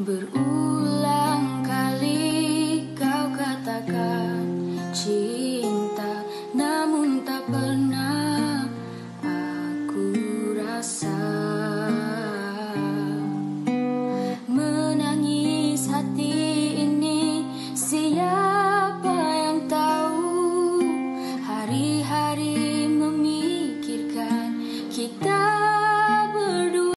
Berulang kali kau katakan cinta Namun tak pernah aku rasa. Menangis hati ini siapa yang tahu? Hari-hari memikirkan kita